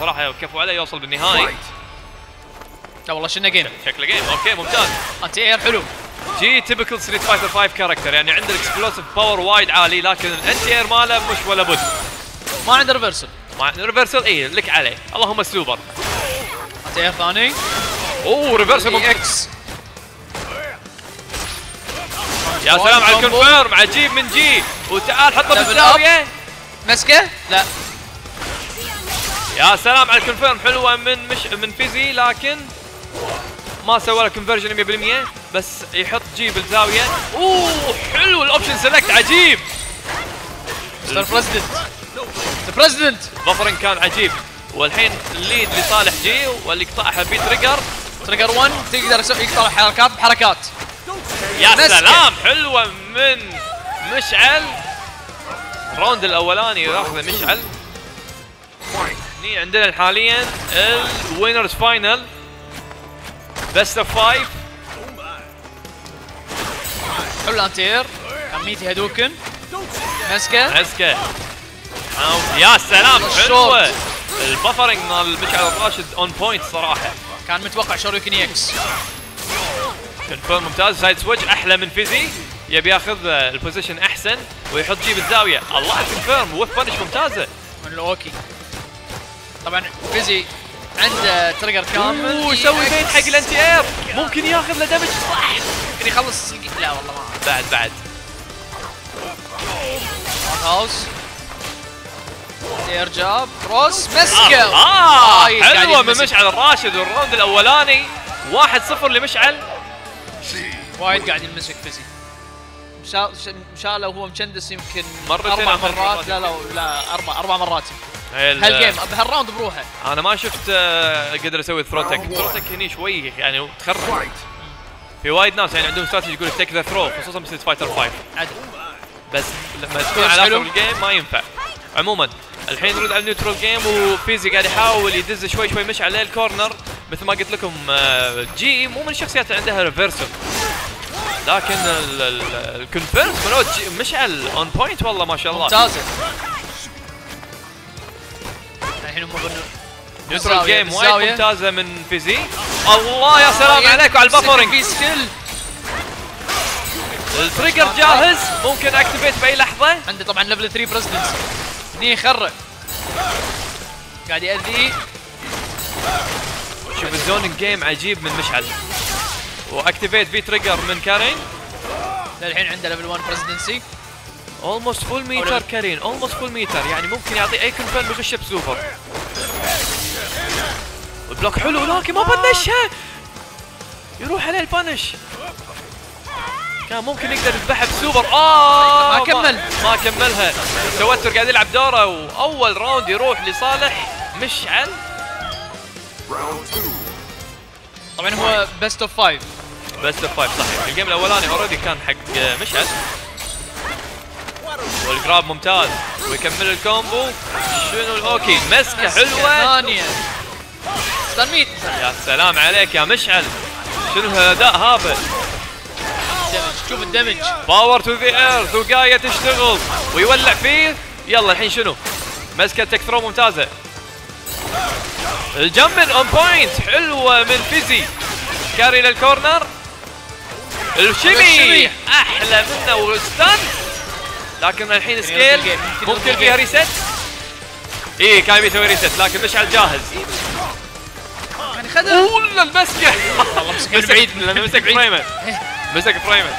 صراحة كفو عليه يوصل بالنهائي لا والله شنو game شكله game OK ممتاز. anti-air حلو. جي typical Street Fighter 5 character يعني عنده ال explosive power وايد عالي لكن ال anti-air ماله مش ولا بد. ما عنده reversal مع reversal اي لك عليه. اللهم ال super anti-air ثاني؟ أوه reversal EX يا سلام على. ال confirm عجيب من جي وتعال حطه بالزاوية. مسكه؟ لا. يا سلام على ال confirm. حلوة من مش من فيزي لكن ما سوى له conversion 100% بس يحط جي بالزاوية. أوه حلو ال option select عجيب. mister president president buffering كان عجيب. والحين ال lead لصالح جي واللي قطعها V-Trigger trigger 1 تقدر يقطع حركات بحركات. يا. سلام حلوة من مشعل. ال round الأولاني ياخذ مشعل هني عندنا حاليا ال winners final best of five حلو ال anti-air meaty هدوكن. مسكة. مسكة. يا سلام. حلوة. ال buffering مال مشعل الراشد on point صراحة. كان متوقع شوروكن EX confirm ممتاز. side switch أحلى من فيزي. يبي ياخذ ال position أحسن ويحط جي بالزاويه الله ال confirm whiff punish ممتازة. من ال oki طبعا فيزي عنده trigger كامل. أوه يسوي bait حق ال anti-air ممكن ياخذ له damage صح يمكن يخلص. لا والله ما بعد بعد. هاوس. air jab cross مسكه آه آه، قاعد حلوة من. مشعل الراشد وال round الأولاني. 1-0 لمشعل. وايد قاعد يمسك فيزي مشاله وهو مشندس يمكن مرتين أربع مرات. مرات. لا لا لا أربع أربع مرات هال- هال game بهال round بروحه. أنا ما شفت آه، قدر أسوي throw tech throw tech هني شوي يعني تخرب. في وايد ناس يعني عندهم استراتيجي يقول take the throw خصوصا ب Street Fighter 5 عدل. بس لما تكون على اخر. ال game ما ينفع. عموما الحين نرد على ال neutral game وفيزي قاعد يحاول يدز شوي شوي مش عليه ال corner مثل ما قلت لكم آه، جي مو من الشخصيات اللي عندها reversal لكن جي- مشعل on point والله ما شاء الله. ممتازة. الحين هم بنو neutral game وايد. ممتازة من فيزي. الله يا سلام عليك وعلى ال buffering V-Skill ال trigger جاهز. ممكن activate بأي لحظة. عنده طبعا level 3 presidency هني يخرع قاعد يأذيه شوف ال zoning game عجيب من مشعل. و activate V-Trigger من كارين. للحين عنده level 1 presidency almost full meter. كارين almost full meter يعني ممكن يعطي أي confirm يغشه ب super ال block حلو. لكن ما punish ها يروح عليه ال punish كان ممكن يقدر يذبحها بسوبر. آه ما كمل. ما كملها. التوتر قاعد يلعب دوره. وأول round يروح لصالح مشعل. طبعا هو best of 5 بس five صحيح. ال game الأولاني already كان حق مشعل. وال grab ممتاز. ويكمل ال combo. شنو ال oki مسكة حلوة. stun يا سلام عليك يا مشعل. شنو هالاداء دمج شوف الدمج. باور تو ذا اير ثقايه تشتغل. ويولع فيه. يلا الحين شنو؟ مسكة تك ثرو ممتازة. الجمل اون بوينت حلوة من فيزي. كاري للكورنر الشمي. أحلى منه وستان لكن الحين سكيل ممكن فيها. ريست إيه كان بيسوي ريست لكن مشعل جاهز يعني خذها. ولا المسكة. والله مسك بعيد لأنه مسك. frame ه مسك frame ه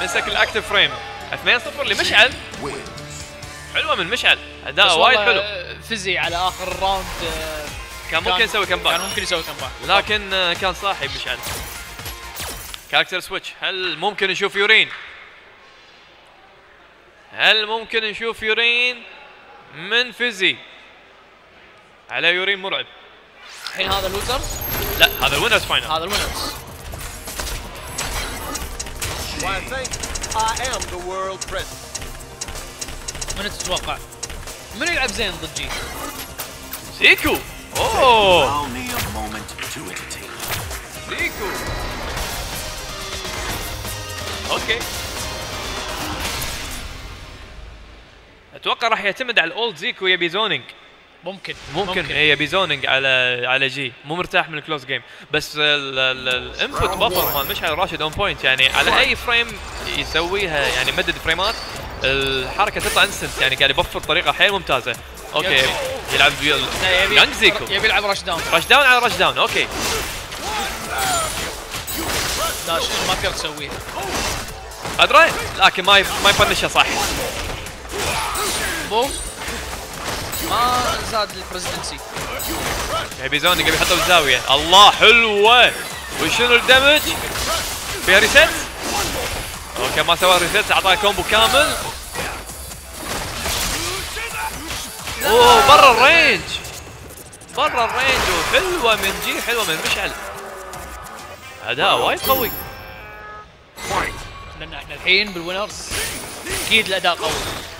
مسك ال active frame 2-0 لمشعل. حلوة من مشعل. أداء وايد حلو. فيزي على آخر ال round آه، كان ممكن يسوي كان comeback ممكن يسوي comeback لكن كان صاحي مشعل. character switch هل ممكن نشوف Urien؟ هل ممكن نشوف Urien من فيزي على Urien مرعب الحين هذا loser لا هذا winners final هذا ال winners. من تتوقع؟ منو يلعب زين ضد G؟ Zeku أوه. Zeku okay أتوقع راح يعتمد على ال old Zeku يبي zoning ممكن ممكن هي يبي zoning على على G مو مرتاح من ال close game بس ال input buffer مال مشعل راشد on point يعني على أي frame يسويها يعني مدد frame ات الحركة تطلع instant يعني قاعد ي buffer بطريقة حيل ممتازة. okay. يلعب young Zeku. يبي يلعب rush down rush down على rush down okay. شنو ما تقدر تسويه؟ أدري لكن ما ما ي finish ها صح. بوم ما زاد ال presidency يبي zoning يبي يحطه بالزاويه الله حلوة وشنو ال damage فيها reset okay ما سوى reset اعطاه combo كامل اوه برا ال range برا ال range وحلوه من G حلوة من مشعل اداء وايد قوي لأن إحنا الحين بال winners أكيد الاداء قوي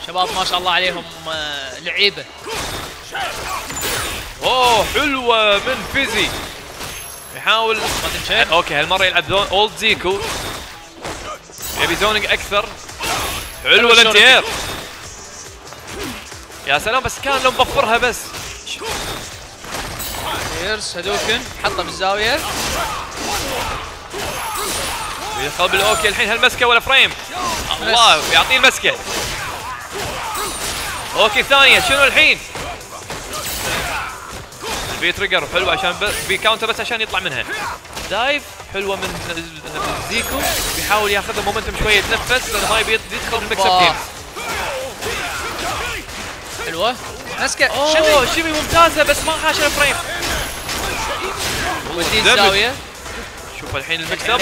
شباب ما شاء الله عليهم آه، لعيبة. أوه حلوة من فيزي. يحاول okay هالمرة يلعب zone old Zeku. يبي zoning أكثر. حلو الشورت. ال anti-air يا سلام بس كان لو م buffer ها بس. بيرس هدوكن حطه بالزاوية. يدخل بالاوكي الحين هالمسكة ولا فريم؟ الله يعطيه المسكة. أوكي ثانية شنو الحين؟ في تريجر حلوة عشان ب... في كاونتر بس عشان يطلع منها. دايف حلوة من زيكو بيحاول ياخذ مومنتم شوية يتنفس لأنه ما يبي يدخل المكسب الله. تيم حلوة. مسكه أوه shimmy ممتازة بس ما حاش ال frame ودي. الزاويه شوف الحين حلوة.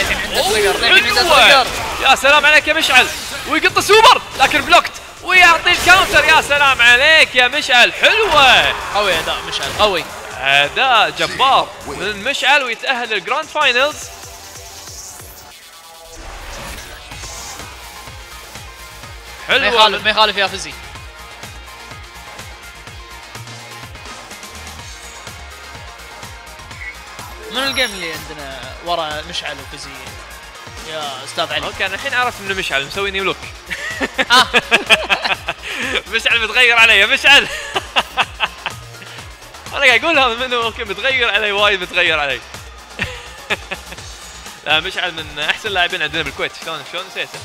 trigger. يا سلام عليك يا مشعل. ويقط سوبر لكن blocked ويعطي ال counter يا سلام عليك يا مشعل حلوة. قوي أداء مشعل قوي. أداء جبار. من مشعل ويتأهل لل grand finals. ما حلوة يخالف من- ما يخالف يا فزي. من ال game اللي عندنا ورا مشعل وفزي؟ يا أستاذ علي. okay أنا الحين عرفت إنه مشعل مسوي new look. مشعل متغير علي مشعل. أنا قاعد اقولها منه okay متغير علي وايد متغير علي. لا مشعل من أحسن لاعبين عندنا بالكويت. شلون شلون نسيته؟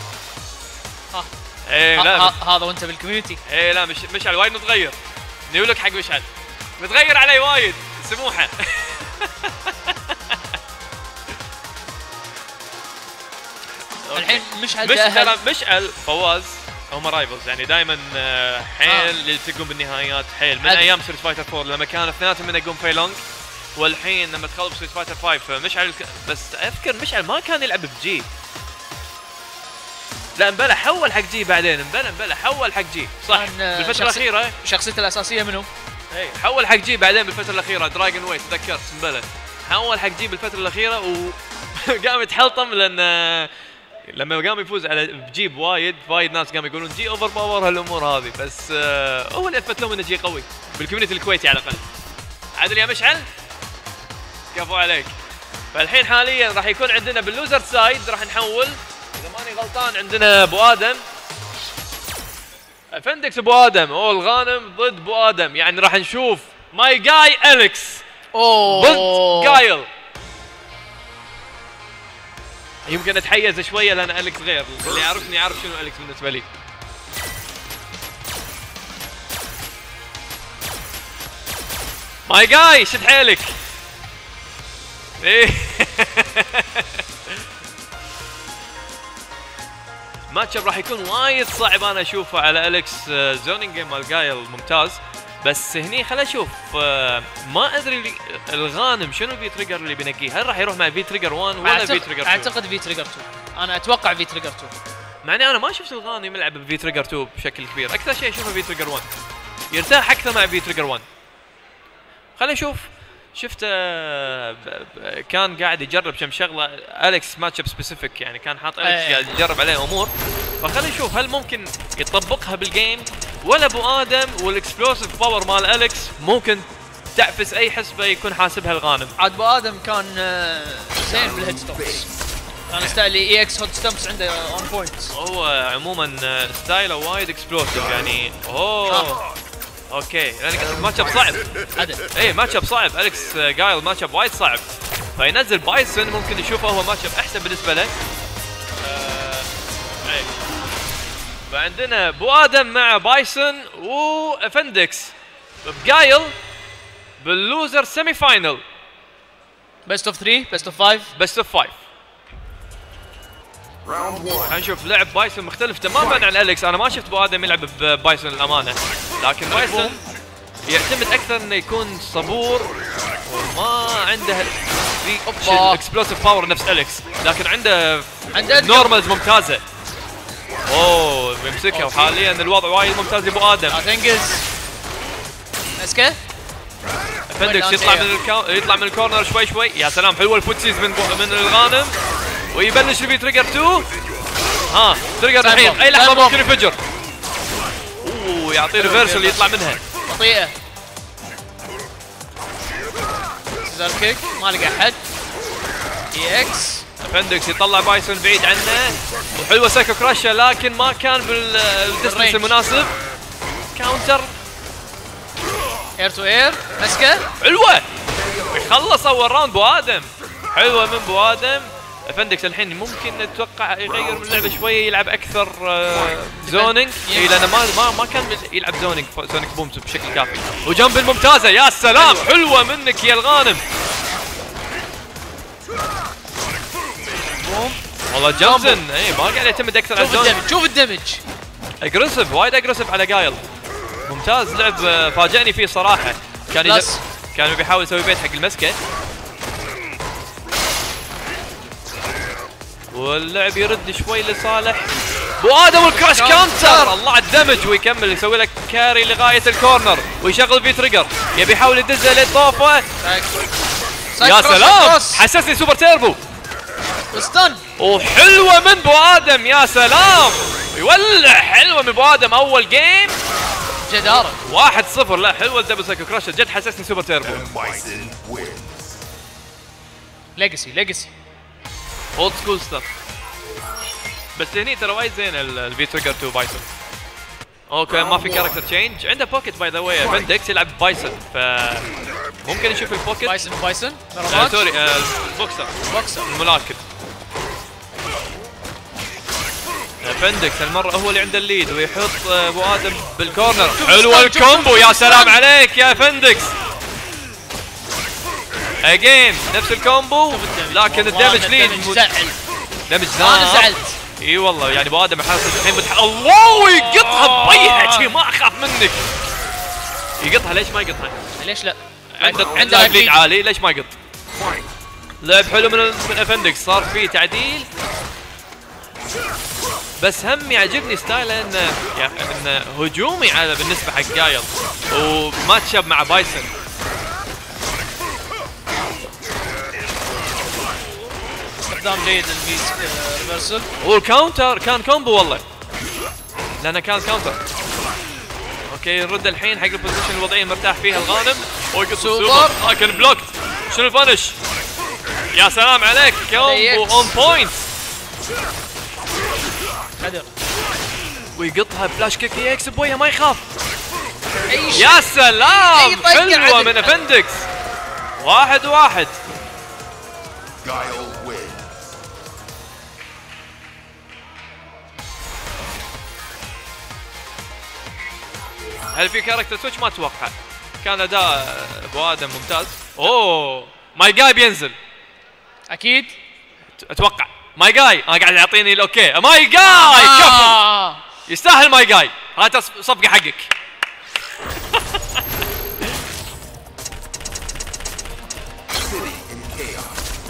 ها. إيه لا هذا وأنت بال community. إيه لا مش مشعل وايد متغير. new look حق مشعل. متغير علي وايد. سموحة. الحين مشعل مش ترى مشعل فواز هم rivals يعني دائما حيل آه. يلتقون بالنهايات حيل من عدل. أيام Street Fighter 4 لما كانوا اثنيناتهم من يقوم Fei Long والحين لما دخلوا ب Street Fighter 5 فمشعل ك... بس أذكر مشعل ما كان يلعب ب G لا مبلى حول حق G بعدين مبلى مبلى حول حق G صح آه، بالفترة شخص- الأخيرة شخصيته الأساسية منو؟ اي حول حق G بعدين بالفترة الأخيرة دراجون ويت تذكرت مبلى حول حق G بالفترة الأخيرة وقام يتحلطم لأن لما قام يفوز على بجيب وايد وايد ناس قاموا يقولون G overpower هالأمور هذه. بس آه هو اللي اثبت لهم إنه G قوي. بال community الكويتي على الأقل. عادل يا مشعل؟ كفو عليك. فالحين حاليا راح يكون عندنا بال loser side راح نحول. إذا ماني غلطان عندنا أبو آدم. أفندكس أبو آدم. أو الغانم ضد أبو آدم. يعني راح نشوف my guy Alex أوه. ضد Guile يمكن أتحيز شوية لأن أليكس غير. اللي يعرفني يعرف شنو أليكس بالنسبة لي. my guy شد حيلك. إيه. ماتش راح يكون وايد صعب أنا أشوفه على أليكس آه، zoning game مال جايل ممتاز. بس هني خل أشوف آه، ما أدري الغانم شنو ال V-Trigger اللي بينقيه هل راح يروح مع V-Trigger 1 ولا V-Trigger 2 أعتقد V-Trigger 2 أنا أتوقع V-Trigger 2 مع إني أنا ما شفت الغانم يلعب ب V-Trigger 2 بشكل كبير. أكثر شيء أشوفه V-Trigger 1 يرتاح أكثر مع V-Trigger 1 خلينا نشوف شفت آه، كان قاعد يجرب كم شغلة أليكس matchup specific يعني كان حاط أليكس إيه. قاعد يجرب عليه أمور. فخلينا نشوف هل ممكن يطبقها بال game ولا أبو آدم وال explosive power مال أليكس ممكن تعفس أي حسبة يكون حاسبها الغانم. عاد أبو آدم كان آه، زين بال head stomps كان style EX head stomps عنده on point هو عموما آه، style ه وايد explosive يعني أوه. okay. لأن matchup صعب. اي matchup صعب. أليكس جايل matchup وايد صعب. فينزل بايسون ممكن يشوفه هو matchup أحسن بالنسبة له. آه، إيه. فعندنا بو آدم مع بايسون وافندكس بجايل بال loser semi-final best of 3 best of 5 best of 5 خلينا نشوف لعب بايسون مختلف تماما عن أليكس. أنا ما شفت بو آدم يلعب ببايسون الامانه لكن بايسون يعتمد أكثر إنه يكون صبور وما عنده في explosive power نفس أليكس. لكن عنده عنده normals ممتازة. أوه بيمسكها. وحاليا الوضع وايد ممتاز يا ابو آدم تنقز افندكس يطلع من يطلع من ال corner شوي شوي. يا سلام حلوة ال footsies من من الغانم. ويبلش ال V-Trigger 2 ها trigger الحين. أي لحظة. ممكن ينفجر أوه يعطيه reversal يطلع منها. بطيئة. scissor kick ما لقى حد EX فندكس يطلع بايسون بعيد عنه. وحلوة psycho crusher لكن ما كان بال distance بال range. المناسب. counter air to air مسكه حلوة. ويخلص أول round بو آدم حلوة من بو آدم فندكس الحين ممكن أتوقع يغير من اللعبة شوية يلعب أكثر آه، zoning اي لأنه ما ما ما كان يلعب zoning sonic booms بشكل كافي. و jump الممتازة يا سلام حلوة منك يا الغانم. والله جونسون اي ما قاعد يعتمد أكثر على ال zoning ال damage شوف ال damage. aggressive وايد aggressive على جايل ممتاز لعب آه، فاجأني فيه صراحة. كان. كان بيحاول يسوي bait حق المسكة. واللعب يرد شوي لصالح. بو آدم وال crush counter الله على ال damage ويكمل. يسوي لك carry لغاية ال corner ويشغل V-Trigger يبي يحاول يدزه للطوفه يا سلام. حسسني Super Turbo. و stun وحلوه من بو آدم. يا سلام. يولع. حلوة من بو آدم. أول game جداره واحد صفر. لا حلوة ال double psycho crush جد حسسني Super Turbo. Bison wins. old school stuff بس هني ترى وايد زين ال V-Trigger 2 بايسون okay ما في character change عنده pocket by the way فندكس يلعب بايسون ف ممكن نشوف ال pocket بايسون بايسون sorry ال boxer boxer الملاكم فندكس المرة هو اللي عنده الليد ويحط آه، أبو آدم بالكورنر شوف الكومبو يا. سلام عليك يا فندكس اجين نفس الكومبو لكن الدمج ليد دمج أنا نار. زعلت إي والله يعني ابو آدم حاسس الحين متح... الله يقطها بيها شي ما أخاف منك. يقطها ليش ما يقطها؟ ليش لا؟ عنده عنده ليد. عالي ليش ما يقط؟ لعب حلو من من افندكس صار فيه تعديل. بس هم يعجبني style ه انه يعني انه هجومي على بالنسبة حق جايل. وماتش مع بايسون استخدام جيد لل V-Reversal وال counter كان combo والله. لأنه كان counter okay نرد الحين حق ال position الوضعية المرتاح فيها الغانم سوبر. لكن blocked شنو ال punish؟ يا سلام عليك combo. on point قدر ويقطها flash kick يكسب بويها ما يخاف. يا سلام حلوة. من افندكس واحد واحد. هل في character switch ما أتوقع. كان أداء أبو آدم ممتاز. أوه! my guy بينزل. أكيد. أتوقع. my guy أنا قاعد يعطيني ال okay my guy كفو آه. يستاهل my guy هات صفقة حقك.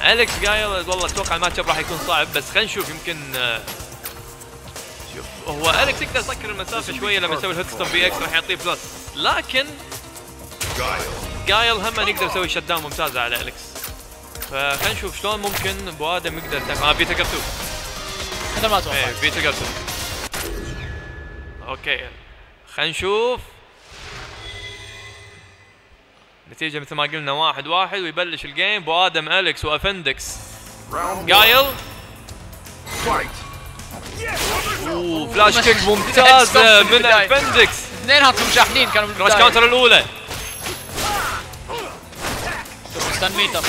أليكس جايل والله أتوقع الماتش راح يكون صعب بس خلينا نشوف يمكن آه، هو أليكس يقدر يسكر المسافة شوية لما يسوي ال head stomp EX راح يعطيه plus لكن. جايل هم يقدر يسوي shutdown ممتازه على أليكس. فخلينا نشوف شلون ممكن أبو آدم يقدر آه V-Trigger two مثل ما أتوقع. إيه V-Trigger two okay. خلينا نشوف. نتيجة مثل ما قلنا واحد واحد ويبلش ال game بو آدم أليكس وأفندكس. Round قايل fight. و flash kick ممتازة من البداية. افندكس اثنيناتهم شاحنين كانوا crush counter الاولى شوف stun meter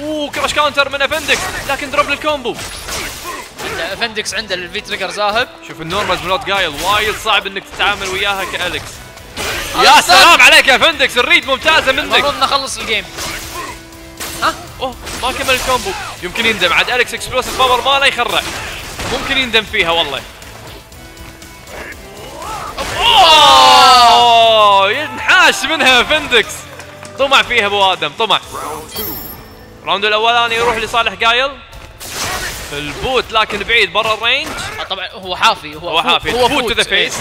اوه crush counter من افندكس لكن drop لل combo افندكس عنده ال V-Trigger ذاهب شوف ال normals بلوت جايل وايد صعب انك تتعامل وياها كأليكس يا. سلام عليك يا افندكس ال read ممتازه منك المفروض نخلص ال game اوه ما كمل ال combo يمكن يندم عاد الكس explosive power ماله يخرع. ممكن يندم فيها والله. أوه! ينحاش منها فندكس طمع فيها أبو آدم طمع. ال round الأولاني يروح لصالح جايل البوت لكن بعيد برا ال range. آه، طبعا هو حافي هو هو حافي. هو foot to the. face.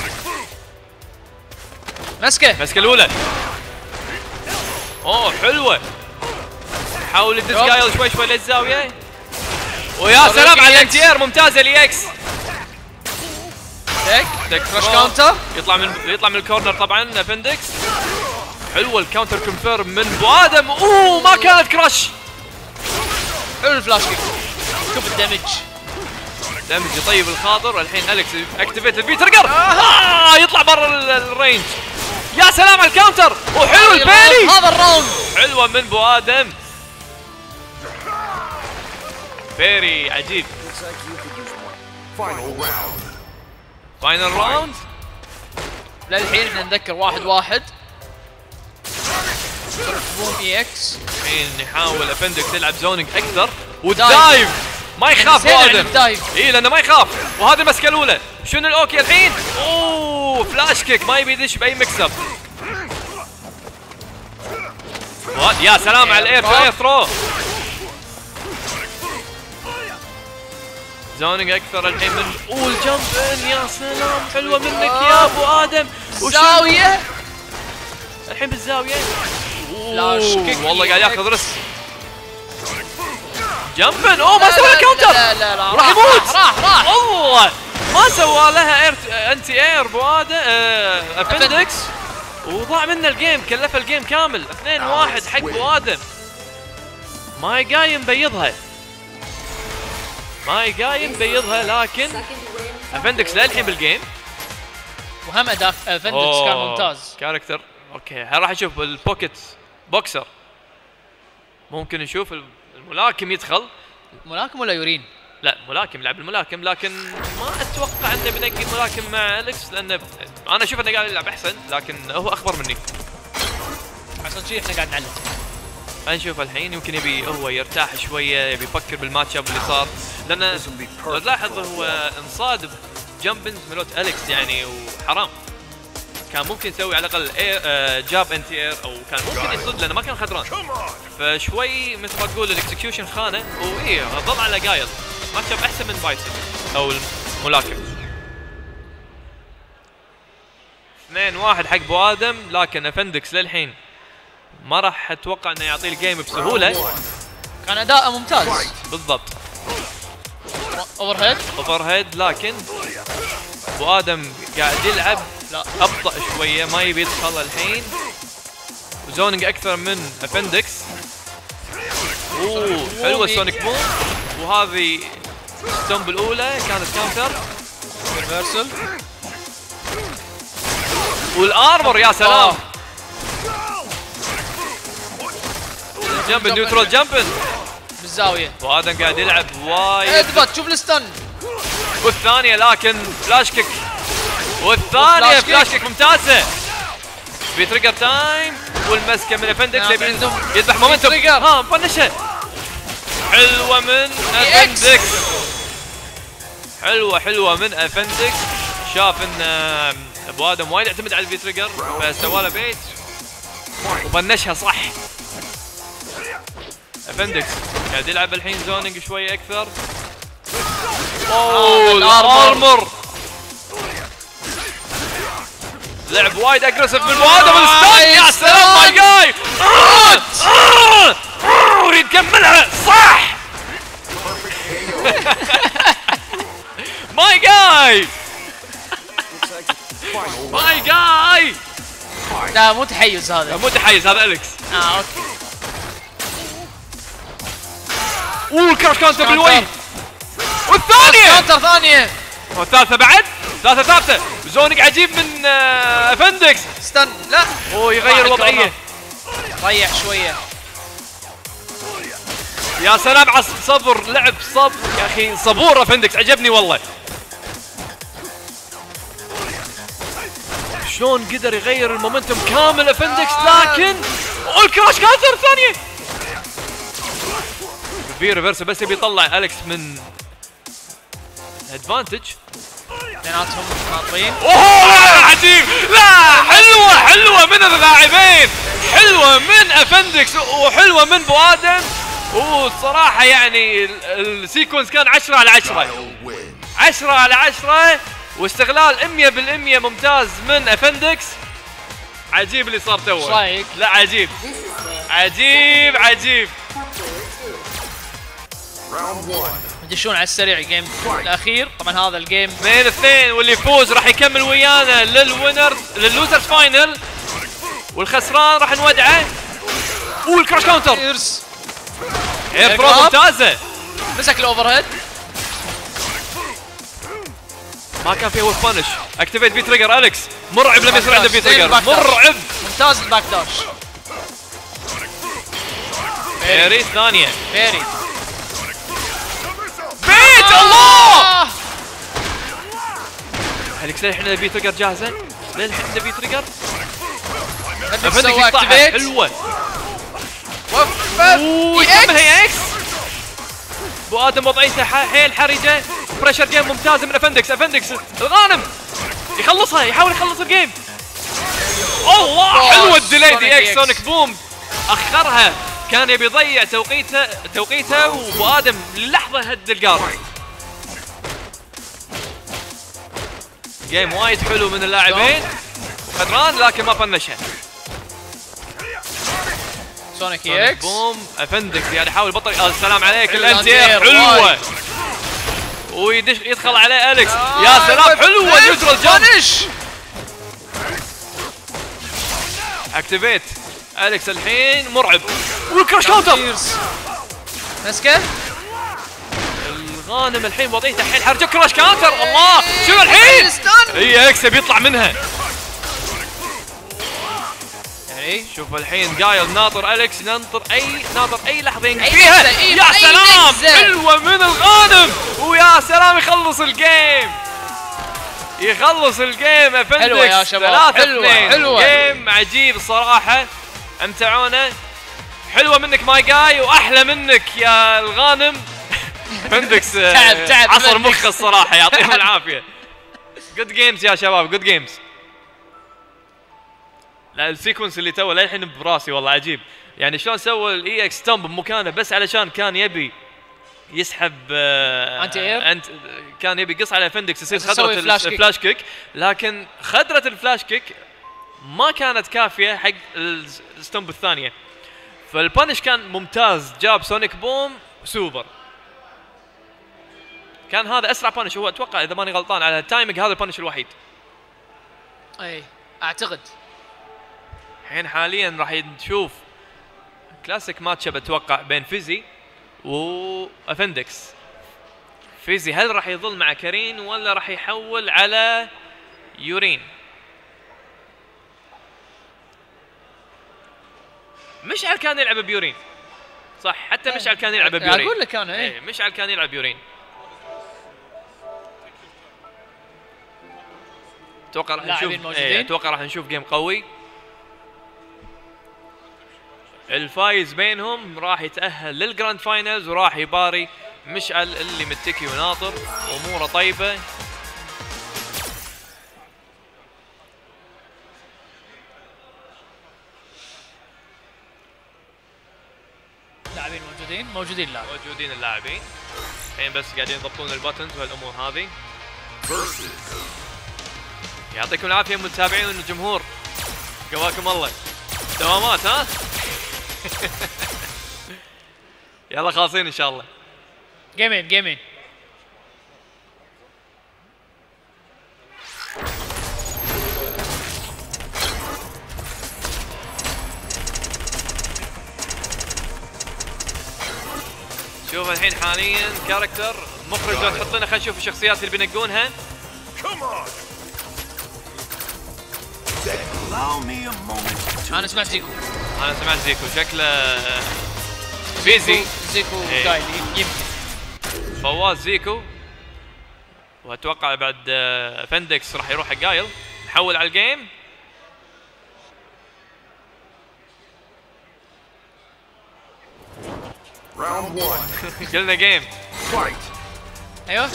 مسكه. مسكه الأولى. أوه حلوة. حاول يدز jab. جايل شوي شوي للزاوية. ويا سلام على EX. ال anti-air ممتازه ال EX تك تك crush. counter يطلع من يطلع من ال corner طبعا ابندكس حلوة ال counter confirm من أبو آدم. أوه ما كانت crush حلو ال flash kick شوف ال damage. damage يطيب الخاطر. الحين أليكس activate ال V-Trigger آه يطلع برا ال- ال range يا سلام على ال counter وحلو البيلي. هذا ال round حلوة من أبو آدم. بيري عجيب. final round للحين إحنا نذكر واحد واحد. boom EX الحين يحاول ابندكس يلعب zoning أكثر؟ وال dive ما يخاف نسينا ابو عن آدم ال dive. اي لأنه ما يخاف. وهذه المسكه الأولى. شنو ال oki الحين؟ أوه flash kick ما يبي يدش بأي mix up يا سلام على ال air throw zoning أكثر الحين من اوه ال jump in يا سلام حلوة منك يا أبو آدم. زاوية. الحين بالزاوية. flash kick والله قاعد. ياخذ risk. جمبن أوه ما سوى له كاونتر لا لا لا راح يموت. راح راح والله ما سوى لها اير انتي اير بوادة ابندكس وضاع منه الجيم كلفه الجيم كامل. 2 1 حق بوادم ماي قايم بيضها. ماي قايم بيضها لكن ابندكس للحين بالجيم وهم اداء أفندكس كان ممتاز. كاركتر أوكي راح نشوف البوكيت بوكسر ممكن نشوف الملاكم يدخل. ملاكم ولا يورين؟ لا ملاكم لعب الملاكم لكن ما أتوقع أنه بنقي ملاكم مع أليكس لأنه أنا أشوف إنه قاعد يلعب أحسن لكن هو أخبر مني. عشان شي إحنا قاعد نعلم. خلينا نشوف الحين يمكن يبي هو يرتاح شوية يبي يفكر بال match up اللي صار. لأن لو تلاحظ هو انصاد ب jump ins ملوت أليكس يعني وحرام. كان ممكن يسوي على الأقل air آه jab anti-air أو كان ممكن يصد لأنه ما كان خدران. فشوي مثل ما تقول ال execution خانه وإيه ظل على قايل. match up أحسن من بايسن أو الملاكم. 2 1 حق بو آدم لكن أفندكس للحين. ما راح أتوقع إنه يعطيه ال game بسهولة. كان اداءه ممتاز. بالضبط. overhead overhead لكن أبو آدم قاعد يلعب. لا. أبطأ شوية ما يبي يدخل الحين. و zoning أكثر من ابندكس أوه حلوة sonic boom وهذه stomp الأولى كانت counter reversal وال armor يا سلام. jump neutral jump in بالزاوية. وادم قاعد يلعب وايد. اثبت شوف ال stun. والثانية لكن flash kick والثانية flash kick. ممتازة. V-Trigger time والمسكة من افندكس نعم، يذبح momentum. ها مفنشها حلوة من. افندكس حلوة حلوة من افندكس شاف إن أبو آدم وايد يعتمد على ال V-Trigger فسوى له bait وفنشها صح. أفندكس قاعد يلعب الحين zoning شوي أكثر. أوه ال armor. ال armor. لعب وايد aggressive من أبو آدم ال stun يا سلام ماي جاي يريد يكملها صح. ماي جاي ماي جاي لا مو تحيز هذا. مو تحيز هذا أليكس. آه okay. أوه ال crush counter بالوجه والثانية! counter ثانية. والثالثة بعد ثالثة ثابتة. zoning عجيب من آه، أفندكس. stun لا. أوه يغير ال corner. ريح شوية. يا سلام على صبر لعب صبر يا أخي. صبور أفندكس عجبني والله. شلون قدر يغير ال momentum كامل أفندكس لكن أوه، ال crush counter الثانية! V-Reversal بس يبي يطلع أليكس من advantage اثنيناتهم ناطرين اوه لا عجيب! لا حلوة حلوة من اللاعبين! حلوة من افندكس وحلوة من بو آدم والصراحه يعني ال- ال sequence كان 10 على 10 Guile wins. 10 على 10 واستغلال 100% ممتاز من افندكس عجيب اللي صار تو. إيش رأيك؟ لا عجيب. عجيب عجيب. يدشون على السريع ال game الأخير. طبعا هذا ال game اثنين اثنين واللي يفوز راح يكمل ويانا لل winners لل losers final والخسران راح نودعه. وال crush counter air to air bro. ممتازة. مسك ال overhead ما كان في whiff punish activate V-Trigger اليكس مرعب لما يصير عنده V-Trigger. مرعب. ممتاز ال back dash very الثانية very bait! الله! اليكس للحين ال V-Trigger جاهزة؟ للحين عنده V-Trigger يقطعها activate حلوة. EX أبو آدم وضعيته حيل حرجة. pressure game ممتازة من أفندكس. أفندكس الغانم. يخلصها يحاول يخلص ال game الله حلوة ال delayed EX. Sonic Boom أخرها. كان يبي يضيع توقيته توقيته وابو آدم للحظه هد ال guard game وايد حلو من اللاعبين. وخدران لكن ما punish ها Sonic EX Boom افندكس يعني يحاول يبطل آه، السلام عليك ال anti-air، ال anti-air حلوة. ويدش يدخل عليه أليكس. يا سلام حلوة neutral jump punish activate أليكس الحين مرعب. وال crush counter! مسكة. الغانم الحين وضعيته الحين حرجة. crush counter! الله! شنو الحين؟ EX بيطلع منها. يعني شوف الحين قايل ناطر أليكس ننطر اي ناطر أي لحظة ينقذ أي فيها. يا سلام. حلوة من الغانم! ويا سلام يخلص ال game! يخلص ال game أفندكس. حلوة يا شباب، اثنين. حلوة. game عجيب الصراحه امتعونا حلوة منك ماي جاي وأحلى منك يا الغانم. افندكس آه، تعب- تعب عصر. مخه الصراحة. يعطيهم العافية. good games يا شباب good games لا ال sequence اللي تو للحين براسي والله عجيب. يعني شلون سوى ال EX stomp بمكانه بس علشان كان يبي يسحب آه anti-air؟ أنت كان يبي يقص على فندكس يصير خدره kick. ال flash kick لكن خدره ال flash kick ما كانت كافية حق ال stomp الثانية. فال punish كان ممتاز. جاب Sonic Boom super كان هذا أسرع punish هو أتوقع إذا ماني غلطان على ال timing هذا ال punish الوحيد. أي أعتقد. الحين حاليا راح نشوف classic match أتوقع بين فيزي وافندكس فيزي هل راح يظل مع كارين ولا راح يحول على يورين مشعل كان يلعب بيورين. صح حتى مشعل كان يلعب بيورين. أقول لك أنا اي مشعل كان يلعب بيورين. أتوقع راح نشوف أتوقع راح نشوف game قوي. الفايز بينهم راح يتأهل لل grand finals وراح يباري مشعل اللي متكي وناطر. أموره طيبة. لاعبين موجودين؟ موجودين لا موجودين اللاعبين. الحين بس قاعدين يضبطون ال buttons والامور هذه. يعطيكم العافية متابعين الجمهور. قواكم الله. دوامات ها؟ يلا خالصين إن شاء الله. جيمين جيمين الحين حاليا. character مخرج لو تحط لنا خلينا نشوف الشخصيات اللي بينقونها. أنا سمعت زيكو. أنا سمعت زيكو. شكله فيزي. زيكو إيه. قايل يمكن. فواز زيكو. وأتوقع بعد آه، فندكس راح يروح حق جايل نحول على ال game round one. قلنا game Fight. أيوه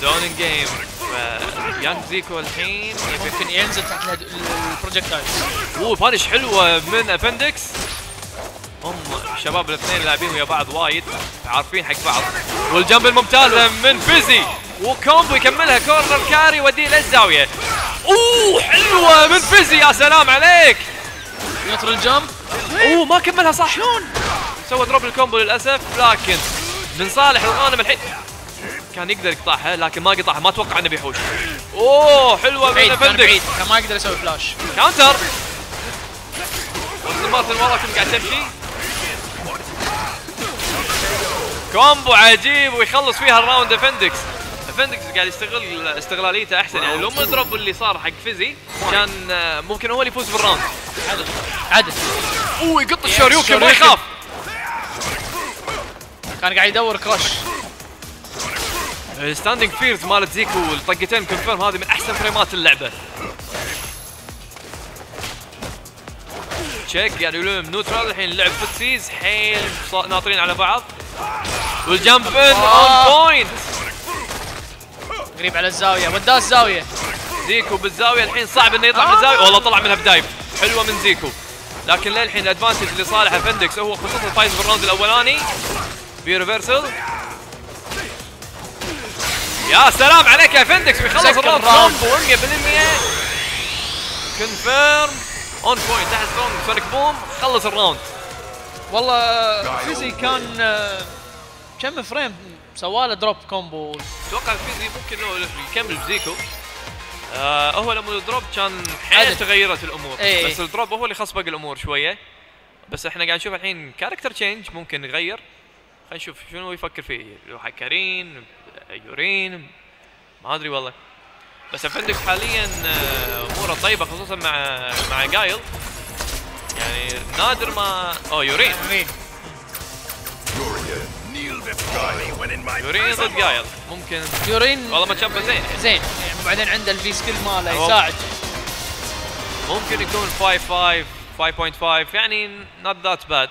zone game young زيكو الحين يبي ممكن ينزل تحت ال projectiles اوه punish حلوة من افندكس هم الشباب الاثنين لاعبين ويا بعض وايد. عارفين حق بعض. وال jump الممتازه من فيزي. و combo يكملها. corner carry يوديه للزاوية. أوه حلوة. من فيزي يا سلام عليك. neutral jump أوه ما كملها صح. شلون؟ سوى drop ال combo للأسف لكن من صالح الغانم الحين. كان يقدر يقطعها لكن ما قطعها ما أتوقع إنه بيحوش. أوه حلوة من بعيد كان افندكس بعيد كان ما يقدر يسوي flash. counter. مارتن ورا كنت قاعد تمشي؟ combo عجيب ويخلص فيها ال round أفندكس. افندكس قاعد يستغل استغلاليته أحسن يعني لو ما ال drop اللي صار حق فيزي كان آه، ممكن هو اللي يفوز بال round. عدل. عدل أوه يقط ال shoryuken ما. يخاف. كان قاعد يدور crush. standing fierce مالت زيكو الطقتين confirm هذه من أحسن فريمات اللعبة. check قاعد يقولون neutral الحين لعب footsies حيل ناطرين على بعض. وال jump in on آه. point قريب على الزاوية وداه الزاوية؟ زيكو بالزاوية الحين صعب إنه يطلع من الزاوية. والله طلع منها ب dive حلوة من زيكو. لكن للحين ال advantage لصالح افندكس هو خصوصا فايز بال round الأولاني. ب reversal يا سلام عليك يا افندكس بيخلص ال round. combo 100% confirm on point تحت strong sonic boom خلص ال round والله فيزي كان آه، كم frame؟ سواله drop combo أتوقع فيزي ممكن لو يكمل بزيكو آه هو لما ال drop كان حيل. تغيرت الأمور. إيه. بس ال drop هو اللي خربق الأمور شوية. بس إحنا قاعد نشوف الحين character change ممكن يغير. خلينا نشوف شنو يفكر فيه. يروح حق كارين يورين ما أدري والله. بس افندكس حاليا آه، أموره طيبة خصوصا مع مع جايل يعني نادر ما اوه يورين. مين يورين ضد جايل ممكن. يورين. والله matchup زين. زين. يعني وبعدين عنده ال V-Skill ماله يساعد. ممكن يكون 5 5 5.5 يعني not that bad.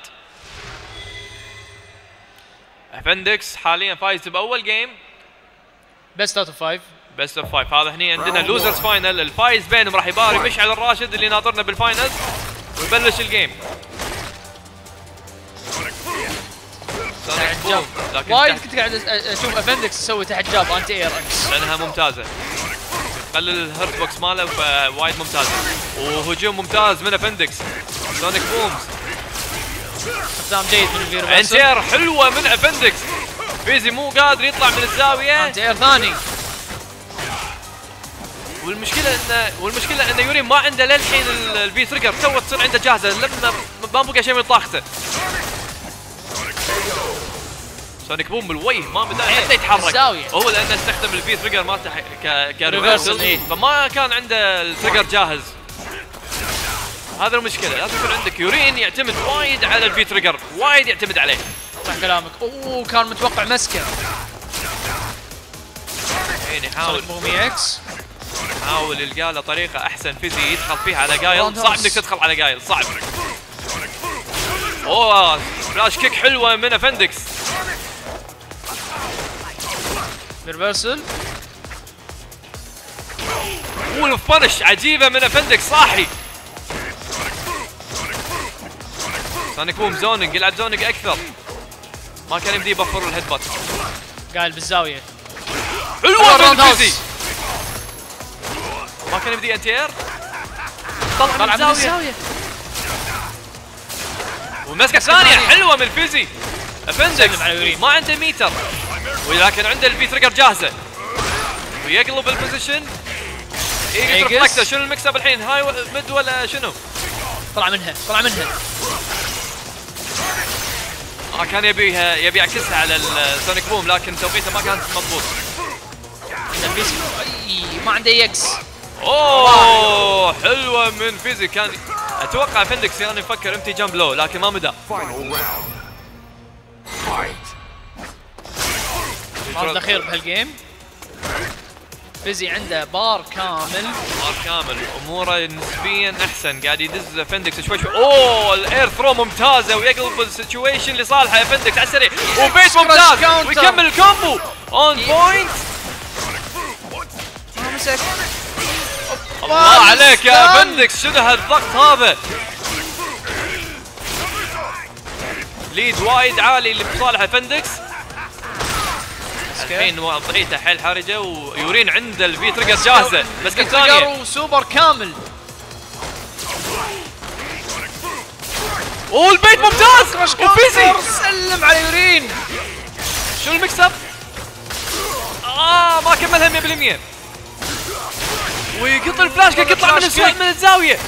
افندكس حاليا فايز بأول game best out of five best of 5 هذا هني عندنا losers final الفايز بينهم راح يباري مشعل الراشد اللي ناطرنا بال finals ويبلش ال game لكن وايد تحت- كنت قاعد أشوف افندكس يسوي تحت jab anti-air إكس لأنها ممتازة. قلل ال hurtbox ماله فوايد ممتازة. وهجوم ممتاز من افندكس sonic booms استخدام جيد من الفيرو anti-air حلوة من افندكس فيزي مو قادر يطلع من الزاوية. anti-air ثاني. والمشكلة انه والمشكلة إنه يورين ما عنده للحين ال- ال V-Trigger two تصير عنده جاهزة. لما ما بقى شيء من طاقته. sonic boom بالوجه ما بدأ حتى يتحرك. هو لأنه استخدم ال V-Trigger مالته ك reversal إيه. فما كان عنده ال trigger جاهز. هذا المشكلة لازم يكون عندك يورين يعتمد وايد على ال V-Trigger وايد يعتمد عليه. صح كلامك. أوه كان متوقع مسكة. الحين يحاول sonic boom EX حاول يلقى له طريقة أحسن فيزي يدخل فيها على جايل round صعب. إنك تدخل على جايل صعب. أوه flash kick حلوة من أفندكس. reversal wolf punch عجيبة من أفندكس صاحي. sonic boom zoning يلعب zoning أكثر. ما كان يمدي يبفر ال headbutt قايل بالزاوية. هاوس. فيزي ما كان يمدي anti-air طلع من طلع من الزاوية. الثانية الثانية. حلوة من فيزي افندكس يورين. ما عنده ميتر. ولكن عنده ال V-Trigger جاهزة. ويقلب ال position. يقدر شنو ال mix-up الحين؟ high و- mid ولا شنو؟ طلع منها طلع منها. آه كان يبيها يبي يعكسها على ال sonic boom لكن توقيته ما كان مضبوط. ما عنده EX أوه حلوة من فيزي. كان أتوقع فندكس يعني يفكر empty jump low لكن ما مدى. ال round الاخير بهال game. فيزي عنده بار كامل. نهار كامل. أموره نسبيا أحسن. قاعد يدز فندكس شوي شوي. أوه ال air throw ممتازة. ويقلب ال situation لصالحه. فندكس على السريع. و bait ممتاز. ويكمل ال combo. on point الله عليك يا. فندكس شنو هالضغط هذا؟ lead وايد عالي اللي بصالحه فندكس الحين وضعيته حيل حرجة ويورين عنده ال V-Trigger جاهزة. بس trigger الثانية وسوبر كامل. وال bait ممتاز! وفيزي! سلم على يورين. شنو ال mix-up؟ آه ما كملها 100% ويقط الفلاش قاعد يطلع من kick. من الزاوية.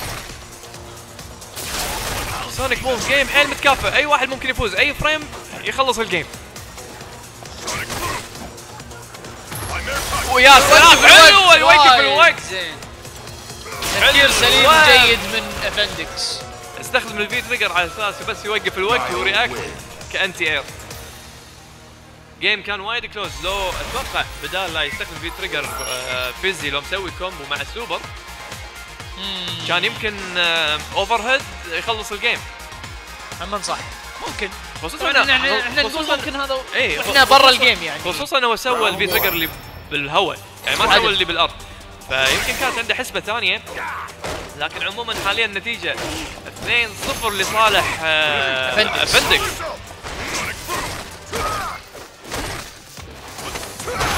sonic move game حيل متكافئ. أي واحد ممكن يفوز. أي frame يخلص ال game. ويا سلام حلوة يوقف وايد الوقت زين حلو تفكير سليم الوقت. جيد من افندكس استخدم ال V-Trigger على أساس بس يوقف الوقت و react ك anti-air game كان وايد close لو أتوقع بدال لا يستخدم V-Trigger آه، فيزي لو مسوي combo مع السوبر كان يمكن overhead يخلص ال game هم صح. ممكن. خصوصا إحنا إحنا نقول خصوصا ممكن هذا اي إحنا برا ال game يعني. خصوصا انه سوى ال V-Trigger اللي بالهواء. يعني ما. سوى اللي بالأرض. فيمكن كانت عنده حسبة ثانية. لكن عموما حاليا النتيجه 2-0 لصالح. أفندكس.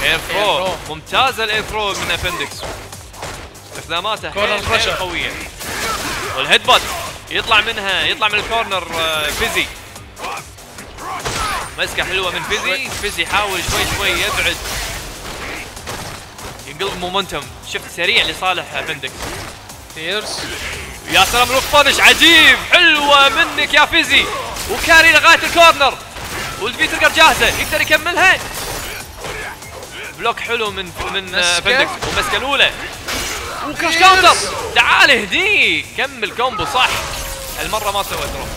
air throw. ممتازه ال air throw من أفندكس. استخداماته corner. قوية. وال headbutt يطلع منها يطلع من ال corner آه، فيزي. مسكة حلوة من فيزي. فيزي يحاول شوي شوي يبعد ينقلب momentum. شفت سريع لصالح افندكس fierce. يا سلام rock punch عجيب. حلوة منك يا فيزي. و carry لغاية ال corner. وال V جاهزة. يقدر يكملها. block حلو من من. فندكس ومسكة الأولى. و crush fierce. counter. تعال هدي. كمل combo. صح. هالمره ما سوى drop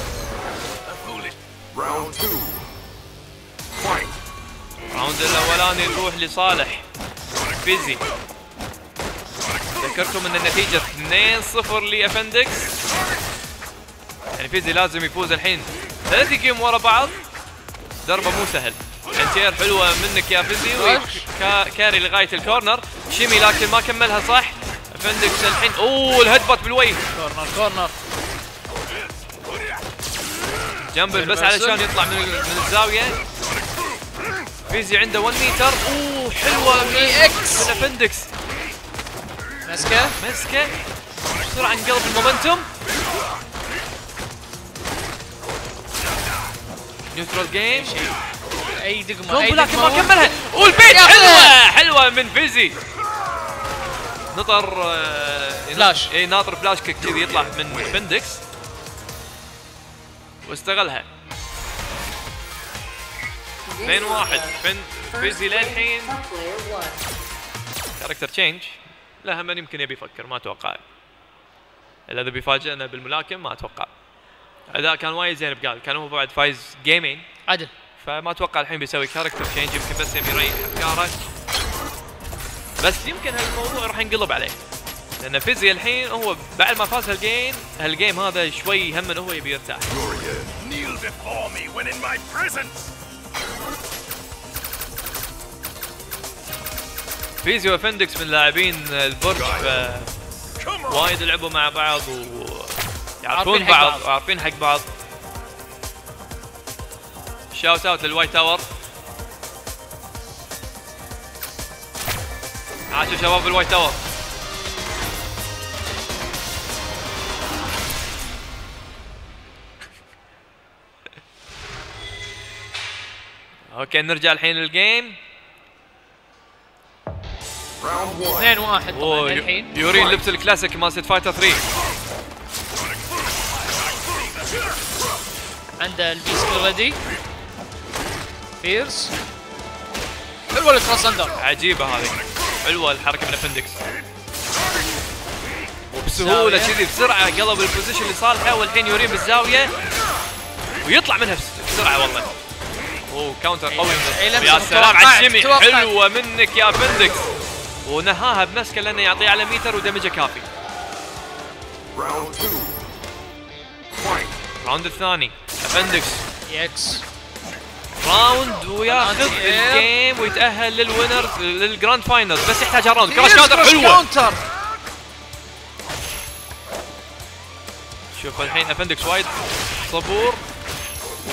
Round two. Fight. ال round الأولاني يروح لصالح. فيزي ذكركم إن النتيجة 2-0 لأفندكس. يعني فيزي لازم يفوز الحين. ثلاث game ورا بعض. دربه مو سهل. anti-air حلوة منك يا فيزي و carry لغاية ال corner. shimmy لكن ما كملها صح. أفندكس الحين. أوه الهدبط بالوجه. كورنر كورنر. جنبل بس. علشان يطلع من من الزاوية. فيزي عنده 1 متر أوه حلوة. من إكس. من افندكس مسكة. مسكة. بسرعة انقلب المومنتوم. نيوترال جيم أي دقمة أي لكن ما كملها. والبيت حلوة. حلوة من فيزي. نطر آه، فلاش. اي ناطر flash kick كذي يطلع من فندكس واستغلها. 2 1 فن فيزي للحين. character change لا هم يمكن يبي يفكر ما أتوقع. إلا إذا بيفاجئنا بالملاكم ما أتوقع. اداء كان وايد زين بقال كان هو بعد فايز game ين عدل. فما أتوقع الحين بيسوي character change يمكن بس يبي يريح أفكاره. بس يمكن هالموضوع راح ينقلب عليه. لأن فيزي الحين هو بعد ما فاز هال game هال game هذا شوي هم إنه هو يبي يرتاح. فيزي وفندكس من لاعبين البرج ف. وايد لعبوا مع بعض و يعرفون عارفين حق بعض. وعارفين حق بعض shout out لل White Tower عاشوا شباب ال White Tower okay نرجع الحين لل game. 2 1 طبعا الحين يورين لبس الكلاسيك مال Street Fighter 3 عنده ال V-skill ready fierce حلوة ال cross under. عجيبة هذه. حلوة الحركة من أبندكس. وبسهولة. كذي بسرعة قلب ال position لصالحه والحين يورين بالزاوية. ويطلع منها بس- بسرعة والله. أوه counter قوي. أي لمسة يا سلام على ال shimmy. حلوة منك يا أبندكس. ونهاها بمسكة لأنه يعطيه على meter و damage ه كافي. ال round الثاني. ابندكس يكس round وياخذ. ال game ويتأهل لل winner لل grand finals بس يحتاج round crush counter حلوة. counter شوف الحين ابندكس وايد. صبور.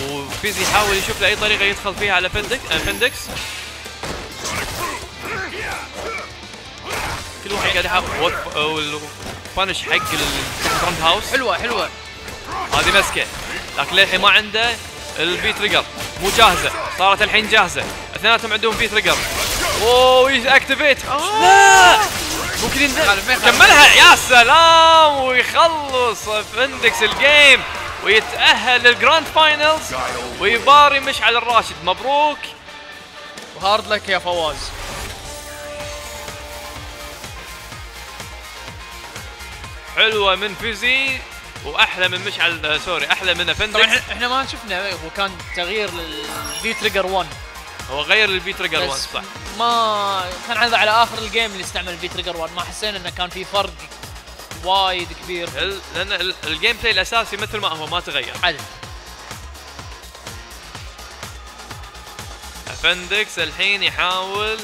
وفيزي يحاول يشوف له اي طريقة يدخل فيها على ابندكس ابندكس واحد قاعد يحاول بانش حق الفرونت هاوس حلوة حلوة. هذه مسكة. لكن للحين ما عنده البي تريجر مو جاهزة. صارت الحين جاهزة. اثنيناتهم عندهم بي تريجر أوه ياكتيفيت لا ممكن. كملها. يا سلام. ويخلص فندكس الجيم ويتأهل للجراند فاينلز ويباري مشعل الراشد. مبروك. وهارد لك يا فواز. حلوة من فيزي وأحلى من مشعل آه، sorry أحلى من طبعا افندكس إحنا- إحنا ما شفنا هو كان تغيير لل V-trigger 1 هو غير ال V-trigger 1 بس صح. ما كان هذا على آخر ال game اللي استعمل ال V-trigger 1 ما حسينا إنه كان في فرق وايد كبير. ال- لأن ال- ال gameplay الأساسي مثل ما هو ما تغير. عدل أفندكس الحين يحاول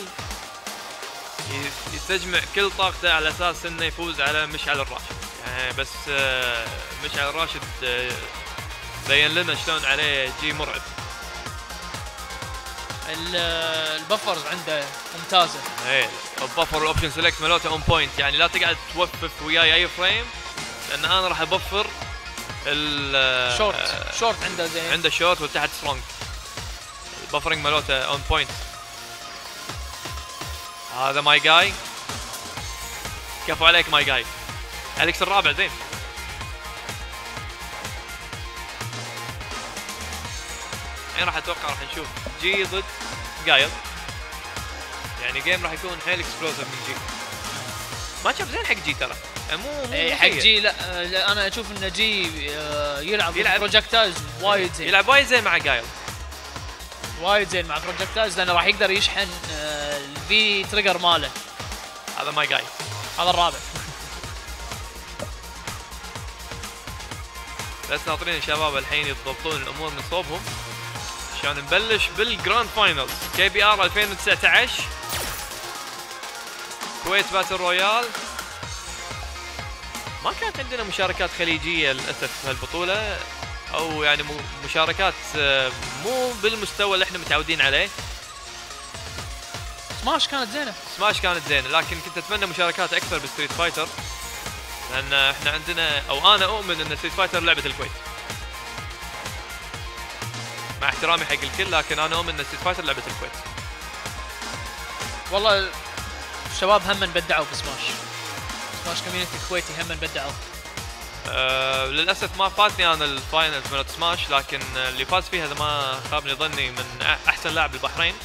ي- يستجمع كل طاقته على أساس إنه يفوز على مشعل الراشد يعني بس آه، مشعل الراشد آه، بين لنا شلون عليه G مرعب. ال- ال buffers عنده ممتازة. إيه ال buffer وال option select مالوته on point يعني لا تقعد ت whiff وياي أي frame لأن أنا راح أ buffer ال short short عنده زين. عنده شورت وتحت strong ال buffering مالوته on point هذا my guy كفو عليك my guy أليكس الرابع زين. الحين راح أتوقع راح نشوف G ضد جايل يعني game راح يكون حيل explosive من G ما شاف زين حق G ترى. يعني مو مو مو حق. G لا, آه، لا أنا أشوف إن G آه، يلعب يلعب. projectiles وايد زين. يلعب وايد زين مع Guile وايد زين مع projectiles لأنه راح يقدر يشحن آه، ال V-Trigger ماله. هذا ماي جاي هذا الرابع. بس ناطرين الشباب الحين يضبطون الأمور من صوبهم. عشان نبلش بال grand finals. KBR 2019 Kuwait Battle Royal. ما كانت عندنا مشاركات خليجية للأسف في هالبطولة. أو يعني مشاركات آه، مو بالمستوى اللي إحنا متعودين عليه. Smash كانت زينة. Smash كانت زينة لكن كنت أتمنى مشاركات أكثر ب Street Fighter. لأن إحنا عندنا أو أنا أؤمن إن Street Fighter لعبة الكويت. مع احترامي حق الكل لكن أنا أؤمن إن Street Fighter لعبة الكويت. والله الشباب هم بدعوا ب Smash Smash community الكويتي هم بدعوا. أه للأسف ما فاتني أنا ال finals مالت Smash لكن اللي فاز فيها إذا ما خابني ظني من أحسن لاعب البحرين.